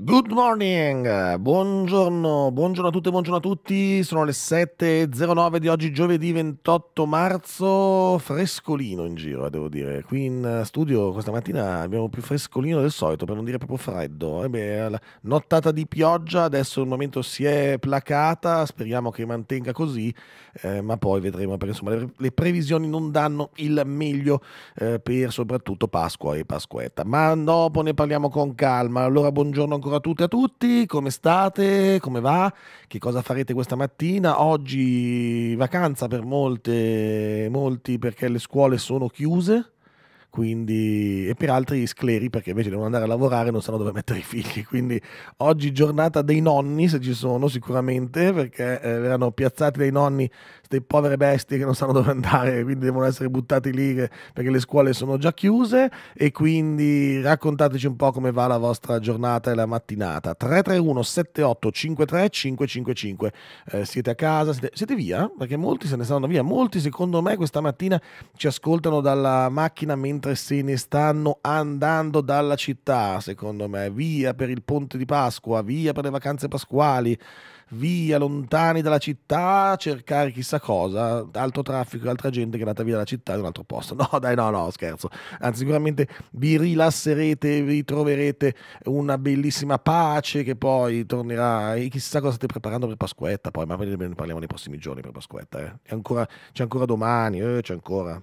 Good morning, buongiorno, buongiorno a tutte, buongiorno a tutti, sono le 7.09 di oggi, giovedì 28 marzo, frescolino in giro, eh, devo dire. Qui in studio questa mattina abbiamo più frescolino del solito, per non dire proprio freddo. E beh, nottata di pioggia, adesso il momento si è placata, speriamo che mantenga così, eh, ma poi vedremo, perché insomma le, le, previsioni non danno il meglio eh, per soprattutto Pasqua e Pasquetta. Ma dopo ne parliamo con calma. Allora, buongiorno ancora ancora a tutte e a tutti, come state? Come va? Che cosa farete questa mattina? Oggi vacanza per molte, molti perché le scuole sono chiuse quindi, e per altri scleri perché invece devono andare a lavorare e non sanno dove mettere i figli. Quindi oggi giornata dei nonni, se ci sono sicuramente, perché eh, verranno piazzati dai nonni queste povere bestie che non sanno dove andare, quindi devono essere buttati lì perché le scuole sono già chiuse e quindi raccontateci un po' come va la vostra giornata e la mattinata. 331 78 53 555. Eh, siete a casa? Siete, siete via? Perché molti se ne stanno via. Molti secondo me questa mattina ci ascoltano dalla macchina mentre se ne stanno andando dalla città, secondo me. Via per il ponte di Pasqua, via per le vacanze pasquali via, lontani dalla città, a cercare chissà cosa, altro traffico, altra gente che è andata via dalla città in un altro posto. No, dai, no, no, scherzo. Anzi, sicuramente vi rilasserete, vi troverete una bellissima pace che poi tornerà. E chissà cosa state preparando per Pasquetta, poi, ma ne parliamo nei prossimi giorni per Pasquetta. Eh. C'è, ancora, c'è ancora domani, eh, c'è ancora.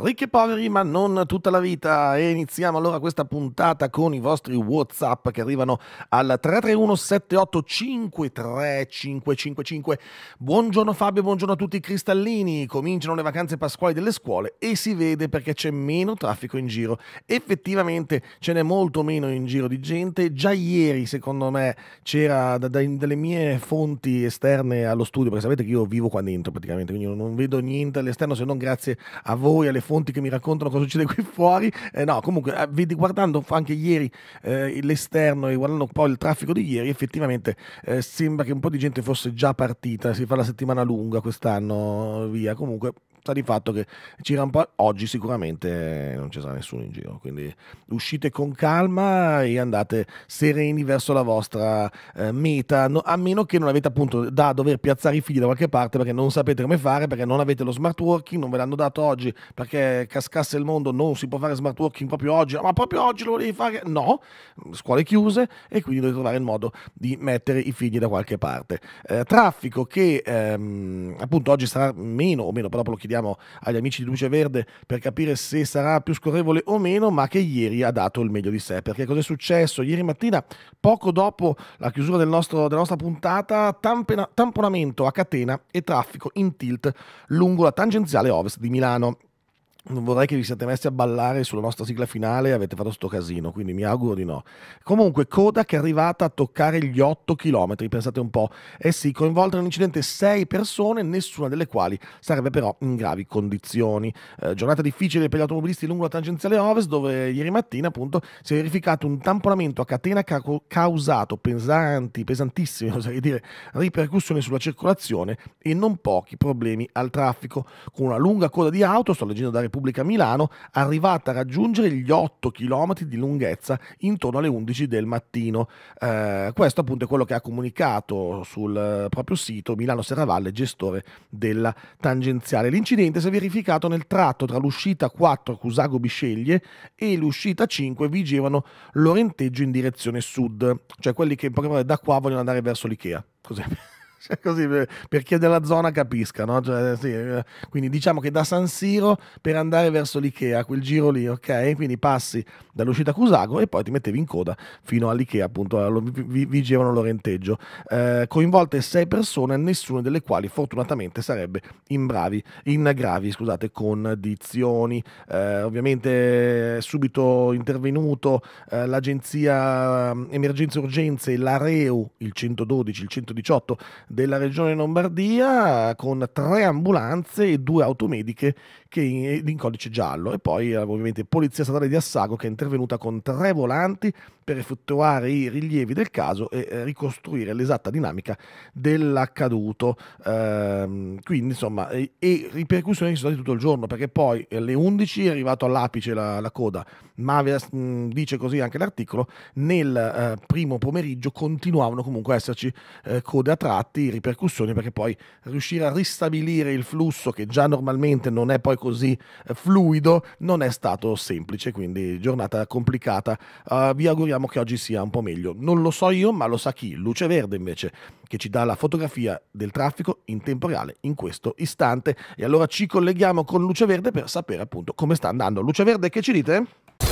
Ricchi e poveri, ma non tutta la vita. E iniziamo allora questa puntata con i vostri WhatsApp che arrivano al 331 7853 555. Buongiorno Fabio, buongiorno a tutti i cristallini. Cominciano le vacanze pasquali delle scuole e si vede perché c'è meno traffico in giro. Effettivamente ce n'è molto meno in giro di gente. Già ieri, secondo me, c'era da, da, dalle mie fonti esterne allo studio, perché sapete che io vivo qua dentro praticamente, quindi non vedo niente all'esterno se non grazie a voi, alle fonti che mi raccontano cosa succede qui fuori. Eh, no, comunque, eh, vedi, guardando anche ieri eh, l'esterno e guardando un po' il traffico di ieri, effettivamente eh, sembra che un po' di gente fosse già partita. Si fa la settimana lunga quest'anno, via. Comunque, sta di fatto che. Oggi sicuramente non ci sarà nessuno in giro, quindi uscite con calma e andate sereni verso la vostra eh, meta, no, a meno che non avete appunto da dover piazzare i figli da qualche parte perché non sapete come fare, perché non avete lo smart working, non ve l'hanno dato oggi perché cascasse il mondo, non si può fare smart working proprio oggi, ma proprio oggi lo volevi fare? No, scuole chiuse e quindi dovete trovare il modo di mettere i figli da qualche parte. Eh, traffico che ehm, appunto oggi sarà meno o meno, però lo chiediamo chiediamo agli amici di Luce Verde per capire se sarà più scorrevole o meno, ma che ieri ha dato il meglio di sé. Perché cosa è successo? Ieri mattina, poco dopo la chiusura del nostro, della nostra puntata, tampena, tamponamento a catena e traffico in tilt lungo la tangenziale ovest di Milano non vorrei che vi siate messi a ballare sulla nostra sigla finale e avete fatto sto casino, quindi mi auguro di no. Comunque, che è arrivata a toccare gli 8 km, pensate un po'. Eh sì, coinvolte nell'incidente 6 persone, nessuna delle quali sarebbe però in gravi condizioni. Eh, giornata difficile per gli automobilisti lungo la tangenziale ovest, dove ieri mattina appunto si è verificato un tamponamento a catena che ha causato pesanti, pesantissime, oserei dire, ripercussioni sulla circolazione e non pochi problemi al traffico. Con una lunga coda di auto, sto leggendo da Repubblica Milano, arrivata a raggiungere gli 8 km di lunghezza intorno alle 11 del mattino. Eh, questo appunto è quello che ha comunicato sul proprio sito Milano Serravalle, gestore della tangenziale. L'incidente si è verificato nel tratto tra l'uscita 4 Cusago Bisceglie e l'uscita 5 Vigevano Lorenteggio in direzione sud, cioè quelli che da qua vogliono andare verso l'Ikea. Così. Cioè, così è della zona capisca, no? Cioè, sì, eh, quindi diciamo che da San Siro per andare verso l'Ikea, quel giro lì, ok? Quindi passi dall'uscita Cusago e poi ti mettevi in coda fino all'Ikea, appunto, vigevano l'orenteggio. Eh, coinvolte sei persone, nessuna delle quali fortunatamente sarebbe in, bravi, in gravi scusate, condizioni. Eh, ovviamente subito intervenuto eh, l'agenzia emergenze urgenze, l'Areu, il 112, il 118 della regione Lombardia con tre ambulanze e due automediche che in, in codice giallo e poi ovviamente Polizia Statale di Assago che è intervenuta con tre volanti per effettuare i rilievi del caso e eh, ricostruire l'esatta dinamica dell'accaduto. Ehm, quindi insomma, e, e ripercussioni che sono state tutto il giorno perché poi alle 11 è arrivato all'apice la, la coda, ma mh, dice così anche l'articolo, nel eh, primo pomeriggio continuavano comunque a esserci eh, code a tratti, ripercussioni perché poi riuscire a ristabilire il flusso che già normalmente non è poi così eh, fluido non è stato semplice, quindi giornata complicata. Uh, vi auguriamo che oggi sia un po' meglio. Non lo so io, ma lo sa chi? Luce Verde invece, che ci dà la fotografia del traffico in tempo reale in questo istante. E allora ci colleghiamo con Luce Verde per sapere appunto come sta andando. Luce Verde, che ci dite?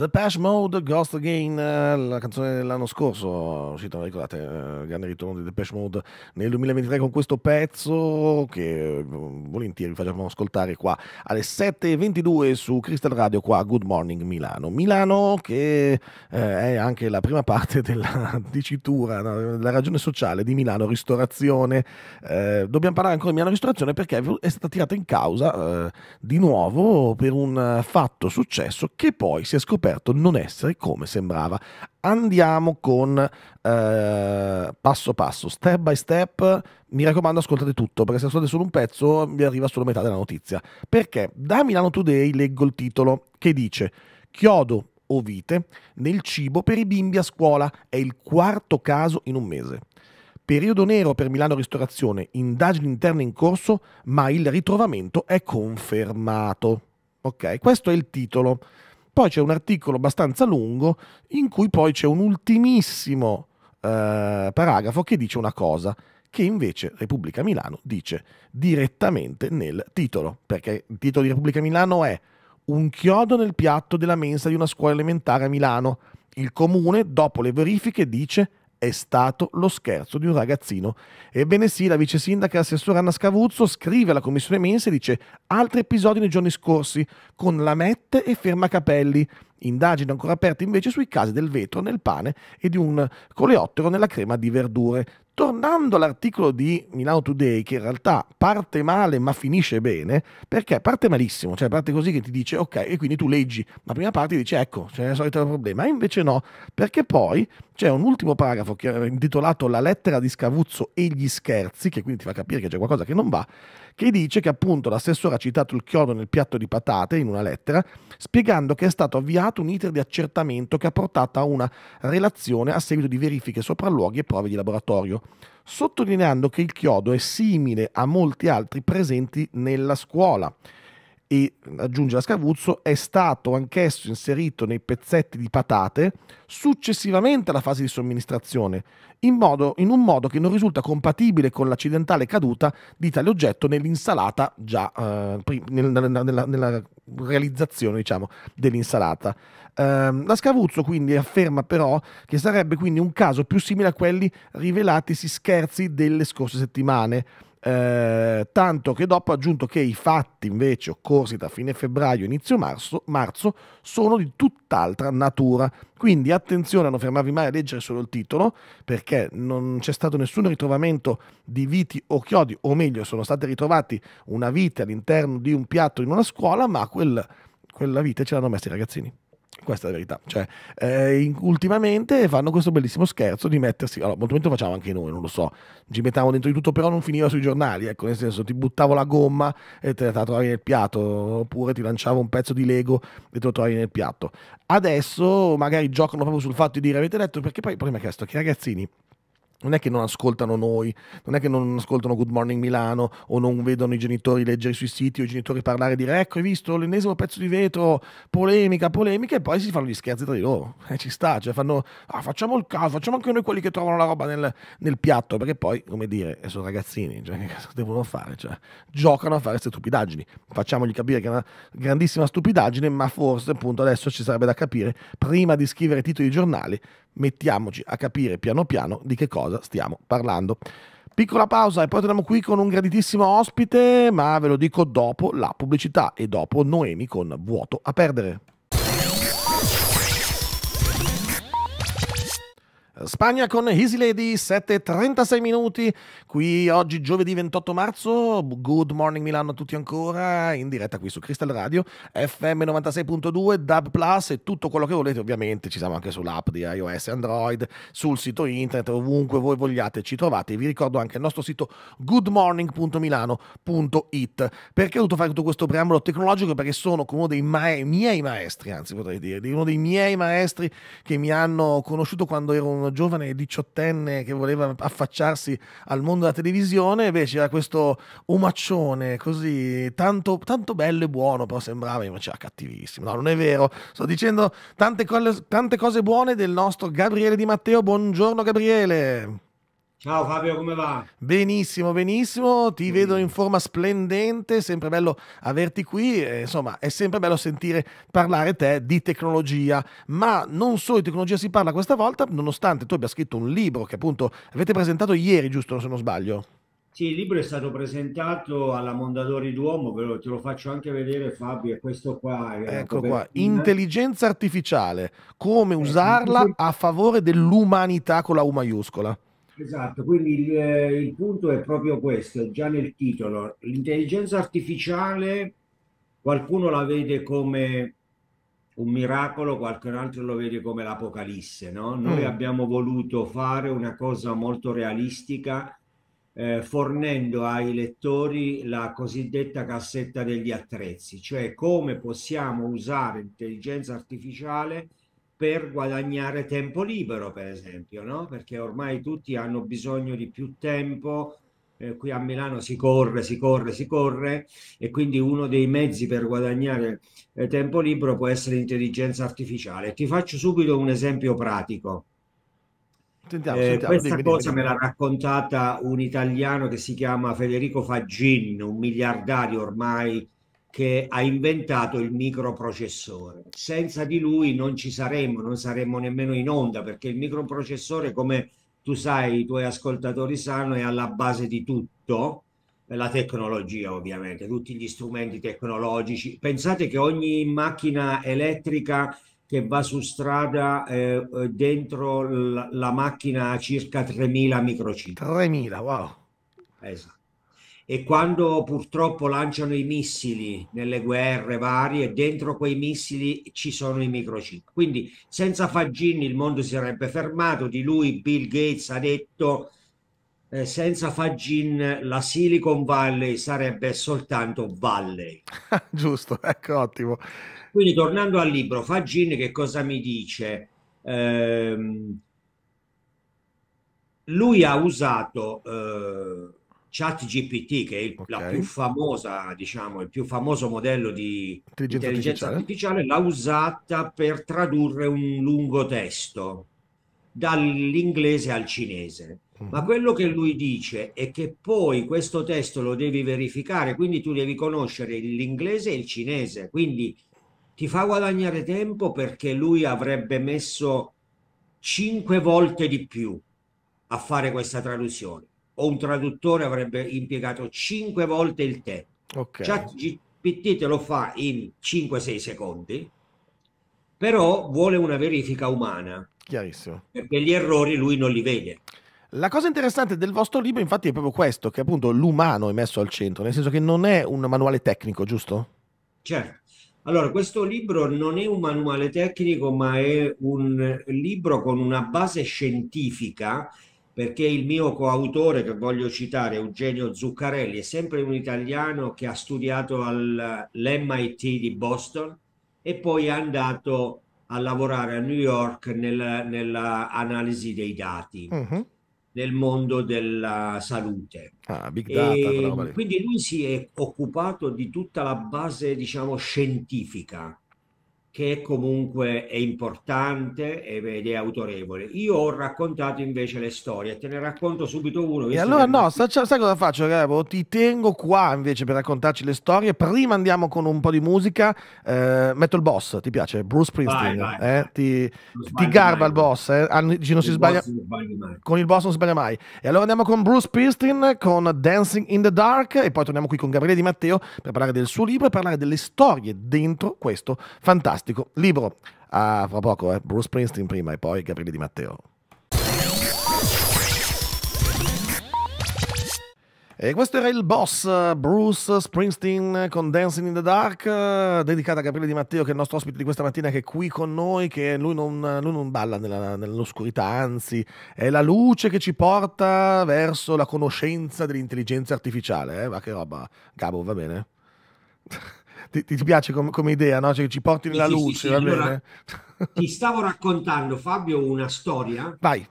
The Pash Mode, Ghost Again, eh, la canzone dell'anno scorso, uscita, ricordate, eh, grande ritorno di The Pash Mode nel 2023 con questo pezzo che eh, volentieri facciamo ascoltare qua alle 7.22 su Crystal Radio qua Good Morning Milano. Milano che eh, è anche la prima parte della dicitura, no, della ragione sociale di Milano Ristorazione. Dobbiamo parlare ancora di Milano Ristorazione perché è stata tirata in causa di nuovo per un fatto successo che poi si è scoperto scoperto non essere come sembrava. Andiamo con eh, passo passo, step by step. Mi raccomando, ascoltate tutto perché se ascoltate solo un pezzo vi arriva solo metà della notizia. Perché da Milano Today leggo il titolo che dice: Chiodo o vite nel cibo per i bimbi a scuola. È il quarto caso in un mese. Periodo nero per Milano Ristorazione, indagini interne in corso, ma il ritrovamento è confermato. Ok, questo è il titolo. Poi c'è un articolo abbastanza lungo in cui poi c'è un ultimissimo eh, paragrafo che dice una cosa che invece Repubblica Milano dice direttamente nel titolo, perché il titolo di Repubblica Milano è Un chiodo nel piatto della mensa di una scuola elementare a Milano. Il comune, dopo le verifiche, dice è stato lo scherzo di un ragazzino. Ebbene sì, la vice sindaca assessore Anna Scavuzzo scrive alla commissione mensa e dice altri episodi nei giorni scorsi con Lamette e Fermacapelli. Indagini ancora aperte invece sui casi del vetro nel pane e di un coleottero nella crema di verdure. Tornando all'articolo di Milano Today, che in realtà parte male ma finisce bene, perché parte malissimo, cioè parte così che ti dice ok, e quindi tu leggi la prima parte e dici ecco, c'è il solito problema, e invece no, perché poi c'è un ultimo paragrafo che è intitolato La lettera di Scavuzzo e gli scherzi, che quindi ti fa capire che c'è qualcosa che non va, che dice che appunto l'assessore ha citato il chiodo nel piatto di patate in una lettera, spiegando che è stato avviato un iter di accertamento che ha portato a una relazione a seguito di verifiche sopralluoghi e prove di laboratorio, sottolineando che il chiodo è simile a molti altri presenti nella scuola e aggiunge la Scavuzzo, è stato anch'esso inserito nei pezzetti di patate successivamente alla fase di somministrazione, in, modo, in un modo che non risulta compatibile con l'accidentale caduta di tale oggetto nell'insalata già eh, nella, nella, nella, realizzazione diciamo, dell'insalata. Eh, la Scavuzzo quindi afferma però che sarebbe quindi un caso più simile a quelli rivelatisi scherzi delle scorse settimane eh, tanto che dopo ha aggiunto che i fatti invece occorsi tra fine febbraio inizio marzo, marzo sono di tutt'altra natura. Quindi attenzione a non fermarvi mai a leggere solo il titolo, perché non c'è stato nessun ritrovamento di viti o chiodi, o meglio, sono state ritrovati una vite all'interno di un piatto in una scuola, ma quel, quella vite ce l'hanno messa i ragazzini. Questa è la verità. Cioè, eh, ultimamente fanno questo bellissimo scherzo di mettersi. Allora, molto lo facciamo anche noi, non lo so. Ci mettavamo dentro di tutto, però non finiva sui giornali. Ecco, nel senso, ti buttavo la gomma e te la trovavi nel piatto, oppure ti lanciavo un pezzo di Lego e te lo trovavi nel piatto. Adesso magari giocano proprio sul fatto di dire avete letto, perché poi il problema è questo, che i ragazzini non è che non ascoltano noi, non è che non ascoltano Good Morning Milano o non vedono i genitori leggere sui siti o i genitori parlare e dire ecco hai visto l'ennesimo pezzo di vetro, polemica, polemica e poi si fanno gli scherzi tra di loro, eh, ci sta, cioè fanno ah, facciamo il caso, facciamo anche noi quelli che trovano la roba nel, nel piatto perché poi come dire sono ragazzini, cioè, che cosa devono fare? Cioè, giocano a fare queste stupidaggini, facciamogli capire che è una grandissima stupidaggine ma forse appunto adesso ci sarebbe da capire prima di scrivere titoli di giornali mettiamoci a capire piano piano di che cosa stiamo parlando. Piccola pausa e poi torniamo qui con un graditissimo ospite, ma ve lo dico dopo la pubblicità e dopo Noemi con vuoto a perdere. Spagna con Easy Lady, 7.36 minuti, qui oggi giovedì 28 marzo, Good Morning Milano a tutti ancora, in diretta qui su Crystal Radio, FM 96.2, DAB Plus e tutto quello che volete, ovviamente ci siamo anche sull'app di iOS e Android, sul sito internet, ovunque voi vogliate ci trovate, vi ricordo anche il nostro sito goodmorning.milano.it. Perché ho dovuto fare tutto questo preambolo tecnologico? Perché sono uno dei ma- miei maestri, anzi potrei dire, di uno dei miei maestri che mi hanno conosciuto quando ero un giovane diciottenne che voleva affacciarsi al mondo della televisione, invece era questo omaccione così tanto, tanto bello e buono, però sembrava invece era cattivissimo. No, non è vero. Sto dicendo tante, tante cose buone del nostro Gabriele Di Matteo. Buongiorno Gabriele. Ciao Fabio, come va? Benissimo, benissimo, ti mm. vedo in forma splendente, sempre bello averti qui, eh, insomma è sempre bello sentire parlare te di tecnologia, ma non solo di tecnologia si parla questa volta, nonostante tu abbia scritto un libro che appunto avete presentato ieri, giusto se non sbaglio? Sì, il libro è stato presentato alla Mondadori Duomo, ve lo, te lo faccio anche vedere Fabio, è questo qua. Ecco qua, intelligenza artificiale, come eh, usarla a favore dell'umanità con la U maiuscola. Esatto, quindi il, eh, il, punto è proprio questo, già nel titolo. L'intelligenza artificiale, qualcuno la vede come un miracolo, qualcun altro lo vede come l'apocalisse, no? Noi mm. abbiamo voluto fare una cosa molto realistica, eh, fornendo ai lettori la cosiddetta cassetta degli attrezzi, cioè come possiamo usare l'intelligenza artificiale per guadagnare tempo libero, per esempio, no? Perché ormai tutti hanno bisogno di più tempo. Eh, qui a Milano si corre, si corre, si corre e quindi uno dei mezzi per guadagnare eh, tempo libero può essere l'intelligenza artificiale. Ti faccio subito un esempio pratico. Sentiamo, eh, sentiamo, questa dimmi, cosa dimmi. me l'ha raccontata un italiano che si chiama Federico Faggin, un miliardario ormai che ha inventato il microprocessore. Senza di lui non ci saremmo, non saremmo nemmeno in onda, perché il microprocessore, come tu sai, i tuoi ascoltatori sanno, è alla base di tutto, la tecnologia ovviamente, tutti gli strumenti tecnologici. Pensate che ogni macchina elettrica che va su strada eh, dentro la, la macchina ha circa 3000 microchip. 3000, wow. Esatto e quando purtroppo lanciano i missili nelle guerre varie, dentro quei missili ci sono i microchip. Quindi senza Fagin il mondo si sarebbe fermato, di lui Bill Gates ha detto eh, senza Fagin la Silicon Valley sarebbe soltanto Valley. Giusto, ecco ottimo. Quindi tornando al libro, Fagin che cosa mi dice? Eh, lui ha usato... Eh, ChatGPT, che è il, okay. la più famosa, diciamo, il più famoso modello di intelligenza, intelligenza artificiale, l'ha usata per tradurre un lungo testo dall'inglese al cinese. Ma mhm. quello che lui dice è che poi questo testo lo devi verificare, quindi tu devi conoscere l'inglese e il cinese, quindi ti fa guadagnare tempo perché lui avrebbe messo cinque volte di più a fare questa traduzione o un traduttore avrebbe impiegato 5 volte il tempo. Okay. ChatGPT te lo fa in 5-6 secondi, però vuole una verifica umana. Chiarissimo. Perché gli errori lui non li vede. La cosa interessante del vostro libro infatti è proprio questo, che appunto l'umano è messo al centro, nel senso che non è un manuale tecnico, giusto? Certo. Allora, questo libro non è un manuale tecnico, ma è un libro con una base scientifica perché il mio coautore che voglio citare, Eugenio Zuccarelli, è sempre un italiano che ha studiato all'MIT di Boston e poi è andato a lavorare a New York nella, nell'analisi dei dati. Uh-huh. nel mondo della salute. Ah, big data, quindi lui si è occupato di tutta la base, diciamo, scientifica che comunque è importante ed è autorevole. Io ho raccontato invece le storie, te ne racconto subito uno. E allora no, sai, sai cosa faccio Gabo? Ti tengo qua invece per raccontarci le storie. Prima andiamo con un po' di musica, eh, metto il boss, ti piace? Bruce Springsteen, vai, vai, eh? ti, ti garba mai. il boss, eh? non si sbaglia, con il boss non si sbaglia mai. E allora andiamo con Bruce Springsteen con Dancing in the Dark e poi torniamo qui con Gabriele Di Matteo per parlare del suo libro e parlare delle storie dentro questo fantastico fantastico libro. Ah, fra poco, eh? Bruce Springsteen prima e poi Gabriele Di Matteo. E questo era il boss Bruce Springsteen con Dancing in the Dark, dedicata a Gabriele Di Matteo, che è il nostro ospite di questa mattina, che è qui con noi, che lui non, lui non balla nella, nell'oscurità, anzi è la luce che ci porta verso la conoscenza dell'intelligenza artificiale. Eh? Ma che roba, Gabo, va bene? Ti, ti, piace come, come idea, no? Cioè, ci porti nella sì, luce, sì, va allora, bene? ti stavo raccontando, Fabio, una storia. Vai.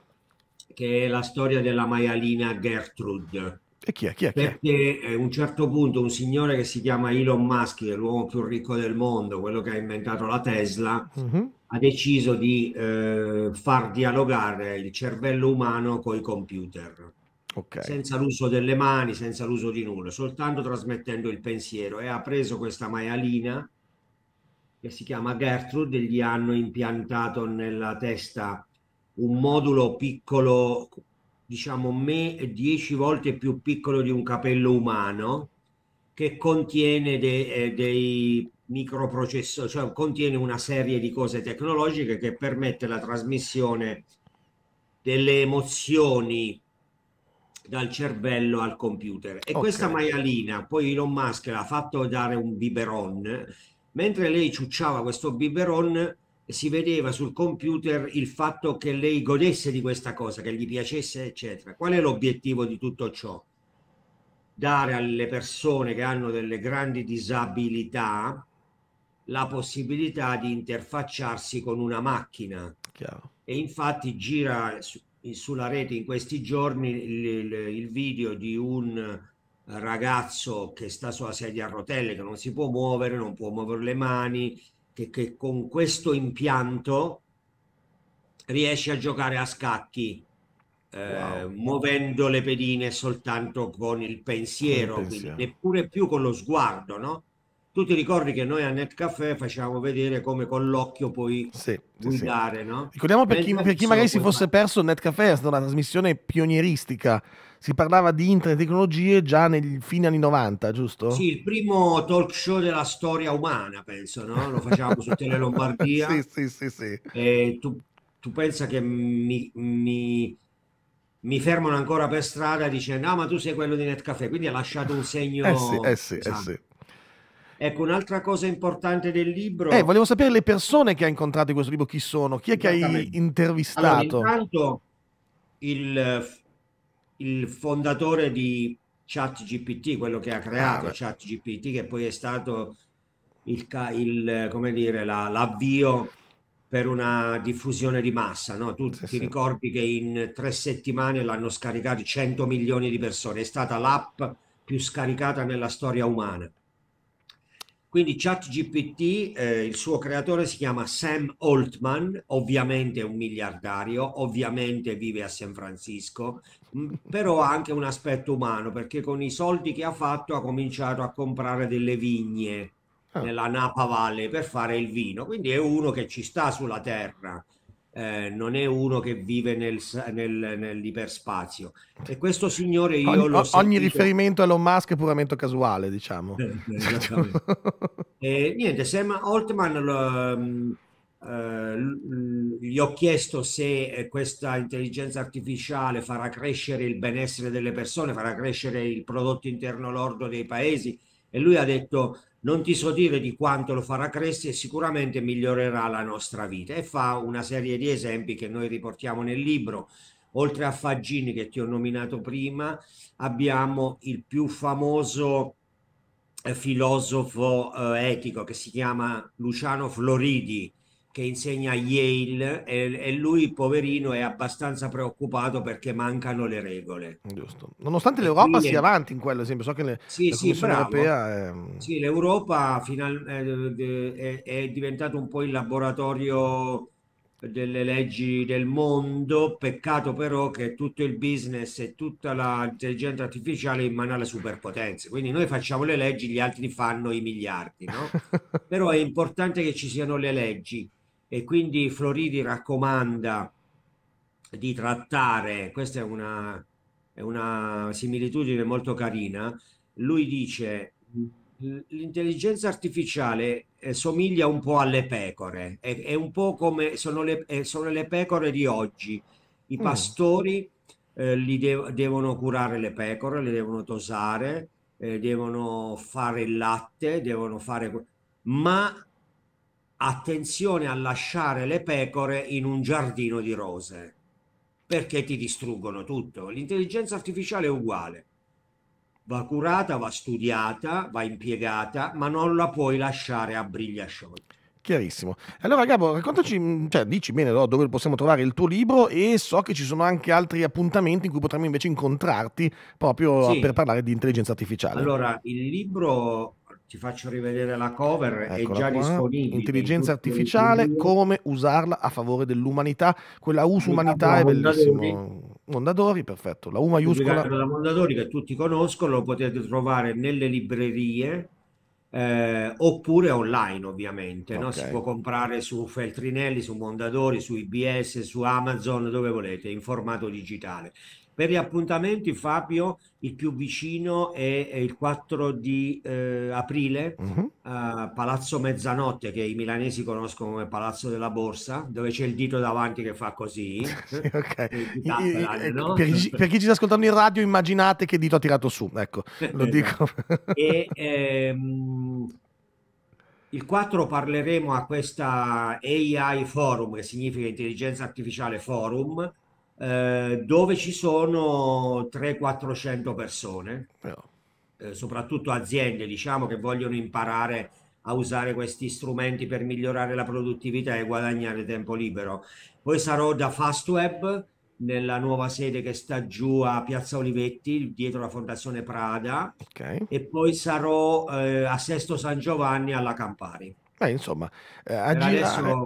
Che è la storia della maialina Gertrude. E chi è? Chi è? Chi è? Perché a un certo punto un signore che si chiama Elon Musk, che è l'uomo più ricco del mondo, quello che ha inventato la Tesla, uh-huh. ha deciso di eh, far dialogare il cervello umano con i computer. Okay. Senza l'uso delle mani, senza l'uso di nulla, soltanto trasmettendo il pensiero. E ha preso questa maialina che si chiama Gertrude e gli hanno impiantato nella testa un modulo piccolo diciamo me dieci volte più piccolo di un capello umano che contiene de, eh, dei microprocessori, cioè contiene una serie di cose tecnologiche che permette la trasmissione delle emozioni dal cervello al computer. E okay. questa maialina, poi Elon Musk l'ha fatto dare un biberon, mentre lei ciucciava questo biberon, si vedeva sul computer il fatto che lei godesse di questa cosa, che gli piacesse, eccetera. Qual è l'obiettivo di tutto ciò? Dare alle persone che hanno delle grandi disabilità la possibilità di interfacciarsi con una macchina. Chiaro. E infatti gira sulla rete in questi giorni il, il, il video di un ragazzo che sta sulla sedia a rotelle, che non si può muovere, non può muovere le mani, che, che con questo impianto riesce a giocare a scacchi eh, wow. muovendo le pedine soltanto con il pensiero, il pensiero. quindi neppure più con lo sguardo, no? Tu ti ricordi che noi a Netcafé facciamo vedere come con l'occhio puoi sì, guidare, sì. no? Ricordiamo per chi, per chi magari si fosse perso, Netcafé è stata una trasmissione pionieristica si parlava di internet e tecnologie già nei fine anni 90, giusto? Sì, il primo talk show della storia umana, penso, no? Lo facevamo su Tele Lombardia. sì, sì, sì, sì. E tu, tu pensa che mi, mi, mi, fermano ancora per strada dicendo, ah, ma tu sei quello di Netcafé, quindi ha lasciato un segno... Eh sì, eh sì, eh sì. Ecco, un'altra cosa importante del libro... Eh, volevo sapere le persone che hai incontrato in questo libro chi sono, chi è che hai intervistato? Allora, intanto il il fondatore di ChatGPT, quello che ha creato ah, ChatGPT, che poi è stato il, il come dire, la, l'avvio per una diffusione di massa. No? Tu sì, ti sì. ricordi che in tre settimane l'hanno scaricato 100 milioni di persone, è stata l'app più scaricata nella storia umana. Quindi ChatGPT, eh, il suo creatore si chiama Sam Altman, ovviamente è un miliardario, ovviamente vive a San Francisco, mh, però ha anche un aspetto umano perché con i soldi che ha fatto ha cominciato a comprare delle vigne ah. nella Napa Valley per fare il vino, quindi è uno che ci sta sulla terra eh, non è uno che vive nel, nel, nell'iperspazio. E questo signore io ogni, Ogni riferimento a Elon Musk è puramente casuale, diciamo. eh, niente, Sam Altman lo, eh, gli ho chiesto se eh, questa intelligenza artificiale farà crescere il benessere delle persone, farà crescere il prodotto interno lordo dei paesi e lui ha detto non ti so dire di quanto lo farà crescere, sicuramente migliorerà la nostra vita e fa una serie di esempi che noi riportiamo nel libro. Oltre a Faggini che ti ho nominato prima, abbiamo il più famoso eh, filosofo eh, etico che si chiama Luciano Floridi, che insegna a Yale e, e, lui, poverino, è abbastanza preoccupato perché mancano le regole. Giusto. Nonostante l'Europa quindi, sia avanti in quello, esempio, so che le, sì, sì, Europea è... Sì, l'Europa final, eh, è, è diventato un po' il laboratorio delle leggi del mondo, peccato però che tutto il business e tutta l'intelligenza artificiale in mano alle superpotenze, quindi noi facciamo le leggi, gli altri fanno i miliardi, no? però è importante che ci siano le leggi e quindi Floridi raccomanda di trattare, questa è una, è una similitudine molto carina, lui dice l'intelligenza artificiale eh, somiglia un po' alle pecore, è, è un po' come sono le, eh, sono le pecore di oggi, i mm. pastori eh, li de- devono curare le pecore, le devono tosare, eh, devono fare il latte, devono fare... ma attenzione a lasciare le pecore in un giardino di rose perché ti distruggono tutto. L'intelligenza artificiale è uguale. Va curata, va studiata, va impiegata, ma non la puoi lasciare a briglia sciolta. Chiarissimo. Allora, Gabo, raccontaci, cioè, dici bene no, dove possiamo trovare il tuo libro e so che ci sono anche altri appuntamenti in cui potremmo invece incontrarti proprio Sì. per parlare di intelligenza artificiale. Allora, il libro, ti faccio rivedere la cover, è Eccola già qua. disponibile. in Intelligenza le artificiale, come usarla a favore dell'umanità. Quella U su Pubblicato umanità è Mondadori. bellissimo. Mondadori, perfetto. La U maiuscola. da Mondadori che tutti conoscono, lo potete trovare nelle librerie eh, oppure online ovviamente, no? Si può comprare su Feltrinelli, su Mondadori, su IBS, su Amazon, dove volete, in formato digitale. Per gli appuntamenti, Fabio, il più vicino è, è il 4 di eh, aprile Mhm. a Palazzo Mezzanotte, che i milanesi conoscono come Palazzo della Borsa, dove c'è il dito davanti che fa così. Sì, ok. Il I- Tappelan, ecco, no? per, chi, per chi ci sta ascoltando in radio, immaginate che dito ha tirato su. Ecco, lo dico. E ehm, il 4 parleremo a questa AI Forum, che significa Intelligenza Artificiale Forum, eh, dove ci sono 300-400 persone, eh, soprattutto aziende, diciamo, che vogliono imparare a usare questi strumenti per migliorare la produttività e guadagnare tempo libero. Poi sarò da Fastweb nella nuova sede che sta giù a Piazza Olivetti, dietro la Fondazione Prada, ok. e poi sarò eh, a Sesto San Giovanni alla Campari. Beh, insomma, eh, adesso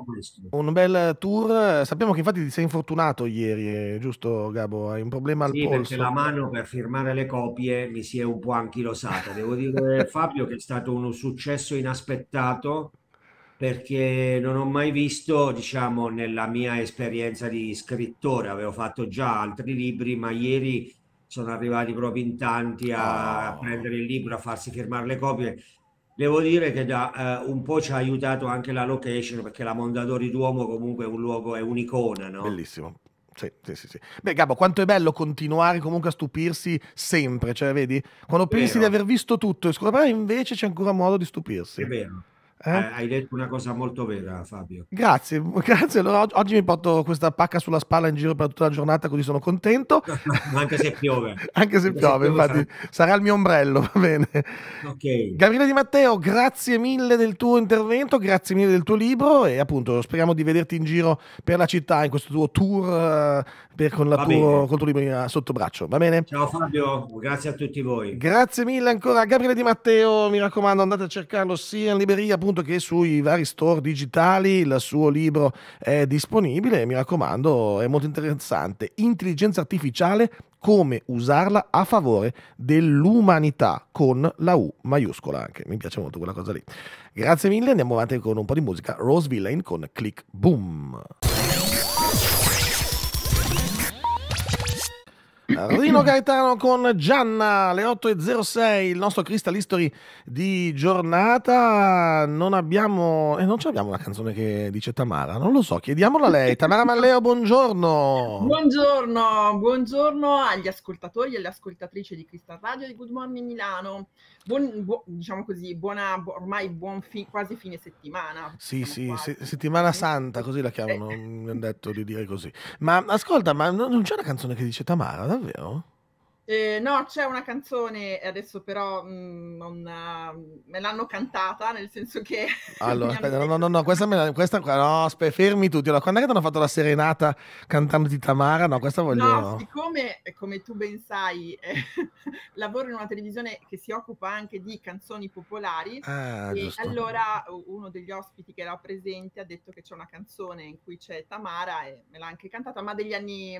un bel tour. Sappiamo che infatti ti sei infortunato ieri, eh, giusto Gabo? Hai un problema al Sì, perché polso. la mano per firmare le copie mi si è un po' anchilosata. Devo dire, Fabio, che è stato un successo inaspettato perché non ho mai visto, diciamo, nella mia esperienza di scrittore, avevo fatto già altri libri, ma ieri sono arrivati proprio in tanti a Oh. prendere il libro, a farsi firmare le copie. Devo dire che da, eh, un po' ci ha aiutato anche la location, perché la Mondadori Duomo comunque è un luogo, è un'icona, no? Bellissimo. Sì, sì, sì, sì. Beh, Gabo, quanto è bello continuare comunque a stupirsi sempre, cioè, vedi? Quando pensi di aver visto tutto e scoprire invece c'è ancora modo di stupirsi. È vero. Eh? Eh, Hai detto una cosa molto vera, Fabio. Grazie, grazie. Allora, og- oggi mi porto questa pacca sulla spalla in giro per tutta la giornata, così sono contento. Anche se piove. Anche se Anche se piove, piove infatti, sarà il mio ombrello, va bene. Ok. Gabriele Di Matteo, grazie mille del tuo intervento, grazie mille del tuo libro e appunto speriamo di vederti in giro per la città in questo tuo tour eh, per- con, la tuo, col tuo libro sotto braccio, va bene? Ciao Fabio, grazie a tutti voi. Grazie mille ancora Gabriele Di Matteo, mi raccomando andate a cercarlo sia in libreria appunto che sui vari store digitali, il suo libro è disponibile, mi raccomando è molto interessante, intelligenza artificiale, come usarla a favore dell'umanità con la U maiuscola anche, mi piace molto quella cosa lì. Grazie mille, andiamo avanti con un po' di musica, Rose Villain con Click Boom. Rino Gaetano con Gianna alle 8.06 il nostro Crystal History di giornata. Non abbiamo e non ce l'abbiamo una canzone che dice Tamara non lo so chiediamola a lei. Tamara Malleo buongiorno. Buongiorno, buongiorno agli ascoltatori e alle ascoltatrici di Crystal Radio di Good Morning Milano. Buon, bu- diciamo così, buona, bu- ormai buon fi- quasi fine settimana. sì Siamo sì se- settimana santa così la chiamano mi hanno detto di dire così ma ascolta ma non non c'è una canzone che dice Tamara davvero? Eh, no, c'è una canzone, adesso però mh, non, eh, me l'hanno cantata, nel senso che... Allora, aspetta, no, no, no, no, questa, me la, questa qua, no, aspetta, fermi tutti. Allora, quando è che ti hanno fatto la serenata cantando di Tamara? No, questa voglio... No, siccome, come tu ben sai, eh, lavoro in una televisione che si occupa anche di canzoni popolari, Ah, e giusto. allora uno degli ospiti che era presente ha detto che c'è una canzone in cui c'è Tamara e me l'ha anche cantata, ma degli anni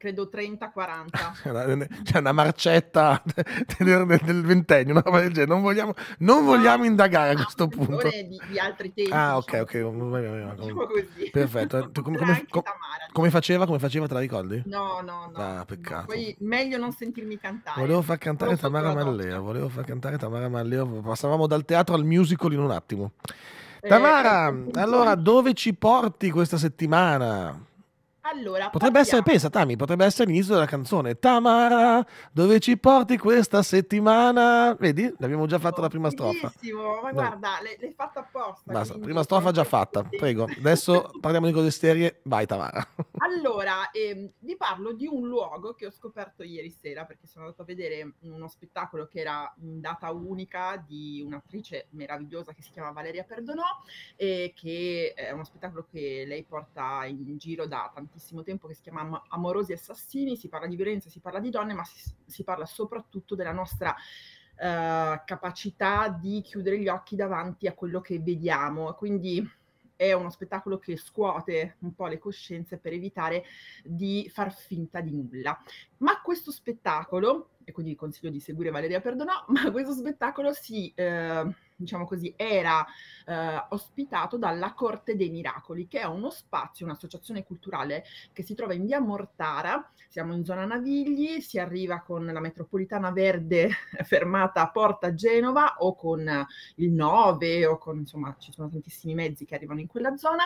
credo 30-40. C'è una, c'è una marcetta del, ventennio, una roba del genere. Non vogliamo, non vogliamo indagare a questo punto. Di, di altri tempi. Ah, ok, diciamo ok. diciamo così. Perfetto. Tu come- come-. Come faceva? Come faceva? Te la ricordi? No, no, no. Ah, no. peccato. Poi meglio non sentirmi cantare. Volevo far cantare Solo Tamara. Malleo. Volevo far cantare Tamara Malleo. Passavamo dal teatro al musical in un attimo. Eh, Tamara, ecco, allora dove ci porti questa settimana? Allora, Potrebbe essere, partiamo. pensa Tami, potrebbe essere l'inizio della canzone. Tamara, dove ci porti questa settimana? Vedi? L'abbiamo già fatto la prima strofa. Bellissimo, ma guarda, l'hai, l'hai fatta apposta. Basta, quindi prima strofa già fatta. Prego, adesso parliamo di cose serie. Vai Tamara. Allora, ehm, vi parlo di un luogo che ho scoperto ieri sera perché sono andata a vedere uno spettacolo che era in data unica di un'attrice meravigliosa che si chiama Valeria Perdonò e che è uno spettacolo che lei porta in giro da tantissimo tempo che si chiama Am- Amorosi Assassini, si parla di violenza, si parla di donne, ma si, si parla soprattutto della nostra eh, capacità di chiudere gli occhi davanti a quello che vediamo. Quindi è uno spettacolo che scuote un po' le coscienze per evitare di far finta di nulla. Ma questo spettacolo, e quindi vi consiglio di seguire Valeria Perdonò, ma questo spettacolo si, eh, diciamo così, era eh, ospitato dalla Corte dei Miracoli, che è uno spazio, un'associazione culturale che si trova in via Mortara, siamo in zona Navigli, si arriva con la metropolitana verde fermata a Porta Genova o con il 9 o con, insomma, ci sono tantissimi mezzi che arrivano in quella zona.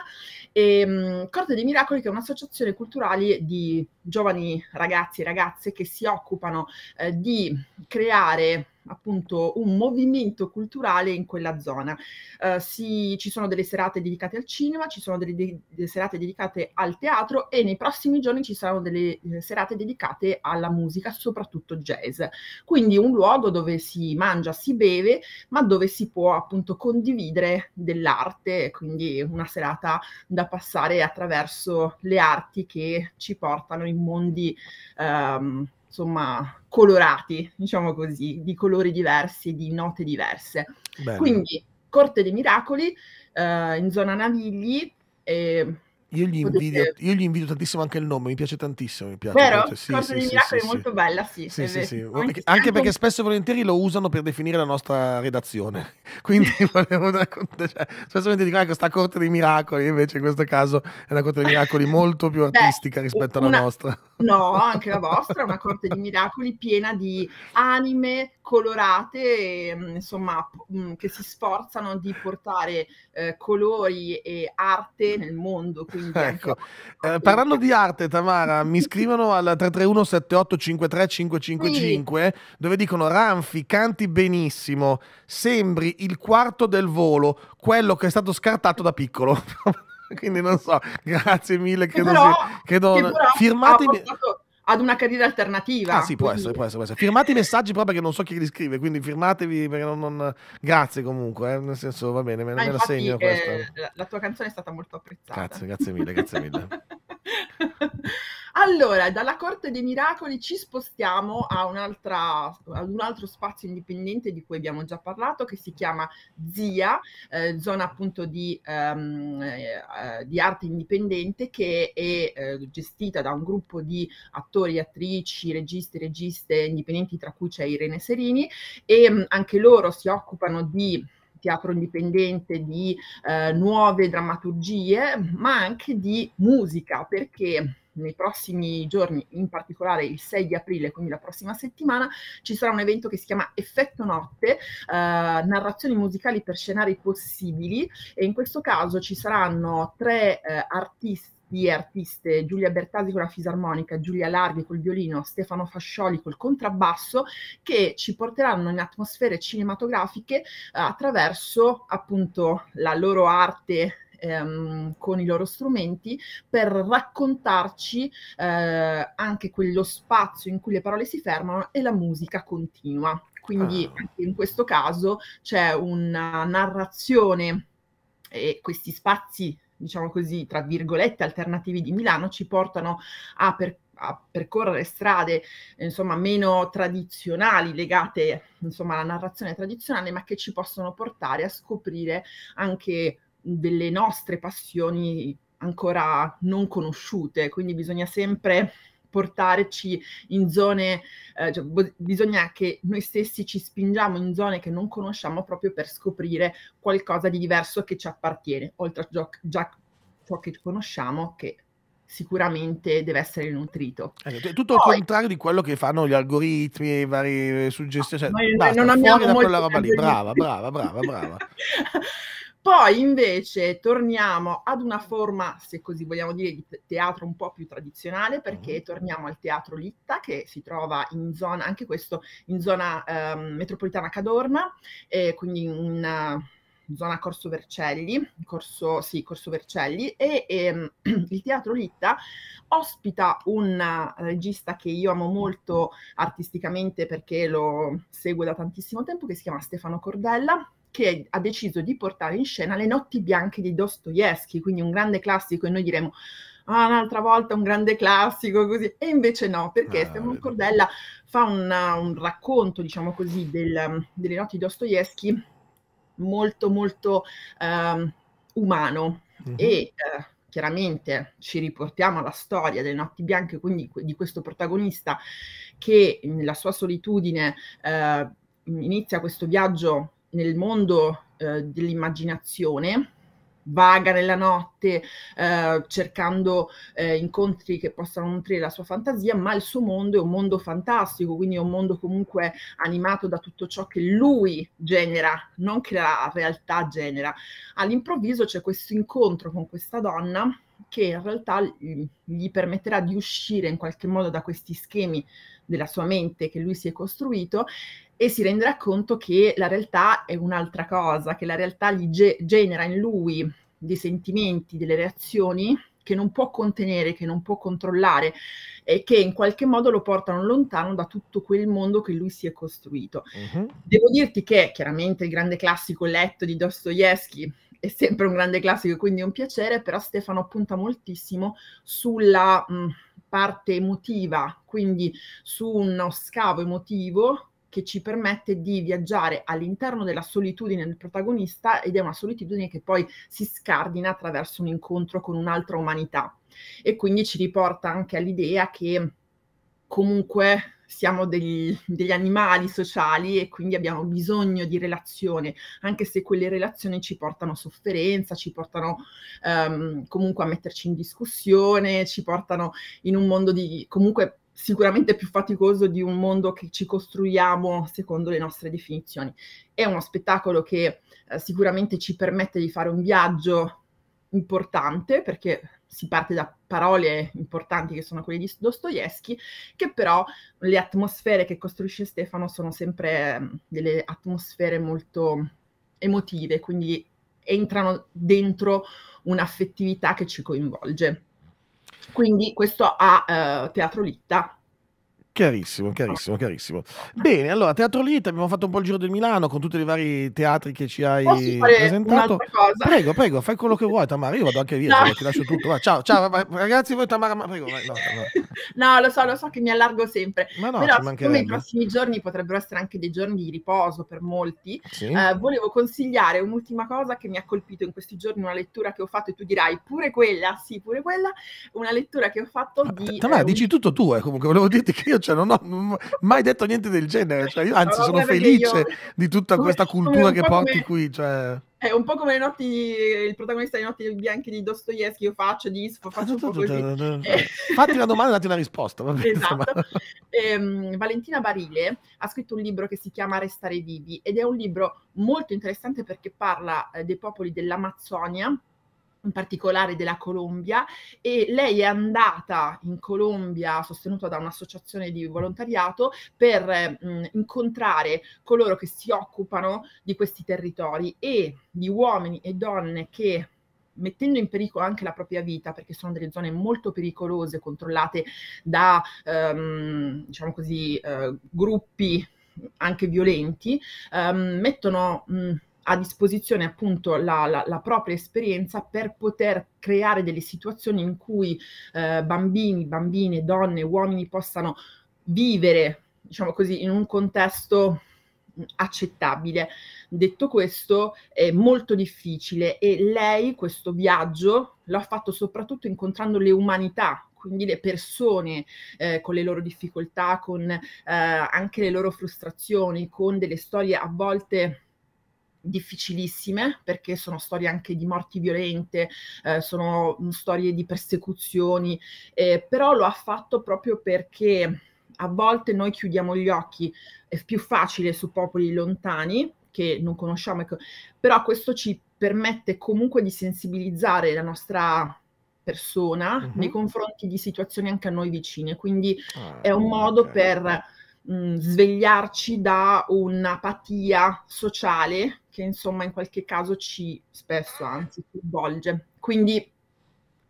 E, mh, Corte dei Miracoli, che è un'associazione culturale di giovani ragazzi e ragazze che si occupano eh, di creare appunto un movimento culturale in quella zona. Eh, si, ci sono delle serate dedicate al cinema, ci sono delle, de- delle serate dedicate al teatro e nei prossimi giorni ci saranno delle eh, serate dedicate alla musica, soprattutto jazz. Quindi un luogo dove si mangia, si beve, ma dove si può appunto condividere dell'arte, quindi una serata da passare attraverso le arti che ci portano in mondi ehm, insomma colorati, diciamo così, di colori diversi, di note diverse. Bello. Quindi Corte dei Miracoli eh, in zona Navigli. eh, Io gli, potete- invidio, io gli invidio tantissimo anche il nome, mi piace tantissimo. Mi piace, vero? Corte- sì, Corte sì, dei sì, Miracoli sì, è molto bella, sì. Sì, sì, sì. Anche Anche perché spesso e volentieri lo usano per definire la nostra redazione. Quindi volevo raccontare, cioè, spesso dicono "Ah, questa corte dei miracoli, invece in questo caso è una corte dei miracoli molto più Beh, artistica rispetto alla una- nostra. No, anche la vostra è una corte di miracoli piena di anime colorate, e, mm, insomma, mm, che si sforzano di portare eh, colori e arte nel mondo. Ecco, Eh, parlando di arte, Tamara, mi scrivono al 331 7853 555 dove dicono Ranfi, canti benissimo, sembri il quarto del volo, quello che è stato scartato da piccolo. Quindi non so, grazie mille, che credo, però, sia- credo che firmatemi... ad una carriera alternativa. Ah sì, può essere, può essere, può essere. Firmate i messaggi proprio perché non so chi li scrive, quindi firmatevi perché non... non- Grazie comunque, eh, nel senso va bene, me, me la segno eh, questa. la tua canzone è stata molto apprezzata. Grazie, grazie mille, grazie mille. allora, dalla Corte dei Miracoli ci spostiamo a ad un altro spazio indipendente di cui abbiamo già parlato, che si chiama ZIA, eh, zona appunto di, ehm, eh, di arte indipendente, che è eh, gestita da un gruppo di attori, attrici, registi, registe indipendenti, tra cui c'è Irene Serini, e mh, anche loro si occupano di teatro indipendente, di eh, nuove drammaturgie, ma anche di musica, perché nei prossimi giorni, in particolare il 6 di aprile, quindi la prossima settimana, ci sarà un evento che si chiama Effetto Notte, eh, narrazioni musicali per scenari possibili e in questo caso ci saranno tre eh, artisti e artiste, Giulia Bertasi con la fisarmonica, Giulia Larghi col violino, Stefano Fascioli col contrabbasso, che ci porteranno in atmosfere cinematografiche eh, attraverso appunto la loro arte ehm, con i loro strumenti per raccontarci eh, anche quello spazio in cui le parole si fermano e la musica continua. Quindi Ah. anche in questo caso c'è una narrazione e questi spazi, diciamo così, tra virgolette, alternativi di Milano ci portano a, per- a percorrere strade, insomma, meno tradizionali, legate, insomma, alla narrazione tradizionale, ma che ci possono portare a scoprire anche delle nostre passioni ancora non conosciute. Quindi bisogna sempre portarci in zone, eh, cioè, bo- bisogna che noi stessi ci spingiamo in zone che non conosciamo proprio per scoprire qualcosa di diverso che ci appartiene, oltre a già, già ciò che conosciamo che sicuramente deve essere nutrito. Ecco, tutto il Poi- contrario di quello che fanno gli algoritmi, i vari suggestioni. Cioè, noi basta, non fuori abbiamo da molti quella roba lì. Brava, brava, brava, brava. Poi invece torniamo ad una forma, se così vogliamo dire, di teatro un po' più tradizionale, perché uh-huh. torniamo al teatro Litta, che si trova in zona, anche questo, in zona eh, metropolitana Cadorna, eh, quindi in zona Corso Vercelli, Corso, sì, Corso Vercelli, e ehm, il Teatro Litta ospita un regista che io amo molto artisticamente perché lo seguo da tantissimo tempo, che si chiama Stefano Cordella, che ha deciso di portare in scena Le notti bianche di Dostoevsky, quindi un grande classico, e noi diremo ah, un'altra volta un grande classico, così. E invece no, perché ah, Stefano Cordella fa una, un racconto, diciamo così, del, delle notti di Dostoevsky molto, molto eh, umano. Mm-hmm. E eh, chiaramente ci riportiamo alla storia delle notti bianche, quindi di questo protagonista che nella sua solitudine eh, inizia questo viaggio nel mondo eh, dell'immaginazione, vaga nella notte eh, cercando eh, incontri che possano nutrire la sua fantasia, ma il suo mondo è un mondo fantastico, quindi è un mondo comunque animato da tutto ciò che lui genera, non che la realtà genera. All'improvviso c'è questo incontro con questa donna che in realtà gli permetterà di uscire in qualche modo da questi schemi della sua mente che lui si è costruito e si renderà conto che la realtà è un'altra cosa, che la realtà gli ge- genera in lui dei sentimenti, delle reazioni che non può contenere, che non può controllare e che in qualche modo lo portano lontano da tutto quel mondo che lui si è costruito. Uh-huh. Devo dirti che chiaramente il grande classico letto di Dostoevsky è sempre un grande classico, quindi è un piacere, però Stefano punta moltissimo sulla mh, parte emotiva, quindi su uno scavo emotivo che ci permette di viaggiare all'interno della solitudine del protagonista ed è una solitudine che poi si scardina attraverso un incontro con un'altra umanità. E quindi ci riporta anche all'idea che comunque siamo degli, degli, animali sociali e quindi abbiamo bisogno di relazione, anche se quelle relazioni ci portano sofferenza, ci portano um, comunque a metterci in discussione, ci portano in un mondo di comunque sicuramente più faticoso di un mondo che ci costruiamo secondo le nostre definizioni. È uno spettacolo che eh, sicuramente ci permette di fare un viaggio importante perché si parte da parole importanti che sono quelle di Dostoevsky, che però le atmosfere che costruisce Stefano sono sempre mm, delle atmosfere molto emotive, quindi entrano dentro un'affettività che ci coinvolge. Quindi questo a uh, Teatro Litta Chiarissimo, chiarissimo, chiarissimo. Bene, allora, Teatro Lita, abbiamo fatto un po' il giro del Milano con tutti i vari teatri che ci hai presentato. Prego, prego, fai quello che vuoi, Tamara. Io vado anche via, no. ti lascio tutto. Va, ciao, ciao, ragazzi, voi Tamara, ma prego. Vai, no, no, lo so, lo so che mi allargo sempre. Ma no, Però siccome i prossimi giorni potrebbero essere anche dei giorni di riposo per molti, sì. eh, volevo consigliare un'ultima cosa che mi ha colpito in questi giorni, una lettura che ho fatto e tu dirai pure quella, sì, pure quella, una lettura che ho fatto di... Tamara, eh, dici tutto tu, eh, comunque, volevo dirti che io cioè, non ho mai detto niente del genere, cioè, io, anzi no, sono felice io... di tutta questa cultura che porti qui. Cioè... È un po' come le notti, il protagonista di Notti bianchi di Dostoevsky, io faccio di Isfo, faccio po' così. Eh. Fatti una domanda e datti una risposta. Esatto. Ehm, Valentina Barile ha scritto un libro che si chiama Restare vivi ed è un libro molto interessante perché parla eh, dei popoli dell'Amazzonia in particolare della Colombia e lei è andata in Colombia sostenuta da un'associazione di volontariato per mh, incontrare coloro che si occupano di questi territori e di uomini e donne che mettendo in pericolo anche la propria vita, perché sono delle zone molto pericolose, controllate da, um, diciamo così, uh, gruppi anche violenti, um, mettono mh, a disposizione appunto la, la, la, propria esperienza per poter creare delle situazioni in cui eh, bambini, bambine, donne, uomini possano vivere, diciamo così, in un contesto accettabile. Detto questo, è molto difficile e lei questo viaggio l'ha fatto soprattutto incontrando le umanità, quindi le persone eh, con le loro difficoltà, con eh, anche le loro frustrazioni, con delle storie a volte difficilissime perché sono storie anche di morti violente, eh, sono storie di persecuzioni, eh, però lo ha fatto proprio perché a volte noi chiudiamo gli occhi, è più facile su popoli lontani che non conosciamo, ecco. però questo ci permette comunque di sensibilizzare la nostra persona uh-huh. nei confronti di situazioni anche a noi vicine, quindi ah, è un modo okay. per mh, mm, svegliarci da un'apatia sociale che insomma in qualche caso ci spesso anzi coinvolge. Quindi